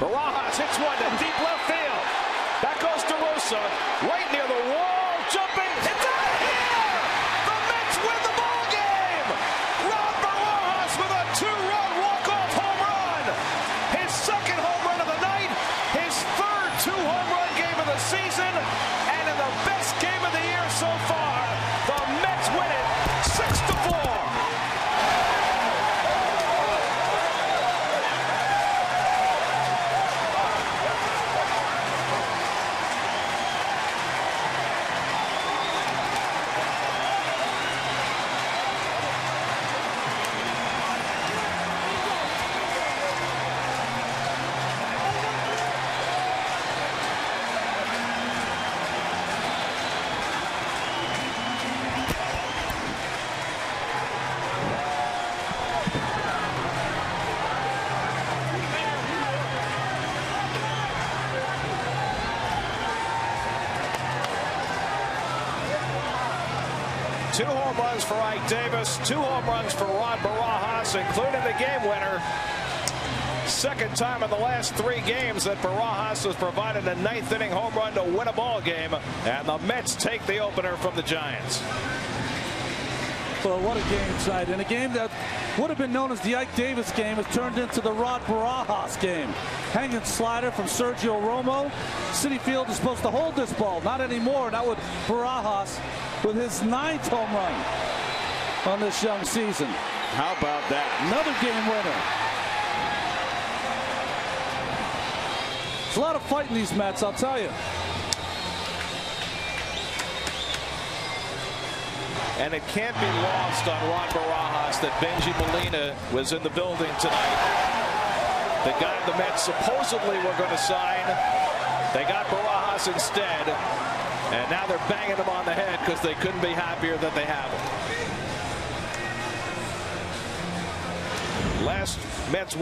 Barajas hits one to deep left field. That goes to Rosa, Two home runs for Ike Davis, two home runs for Rod Barajas, including the game winner. Second time in the last three games that Barajas has provided a ninth inning home run to win a ball game, and the Mets take the opener from the Giants. Well, what a game tonight. And a game that would have been known as the Ike Davis game has turned into the Rod Barajas game. Hanging slider from Sergio Romo. Citi Field is supposed to hold this ball. Not anymore. Not with Barajas with his ninth home run on this young season. How about that? Another game winner. It's a lot of fight in these Mets, I'll tell you. And it can't be lost on Rod Barajas that Bengie Molina was in the building tonight. The guy the Mets supposedly were going to sign. They got Barajas instead. And now they're banging them on the head because they couldn't be happier that they have him. Last Mets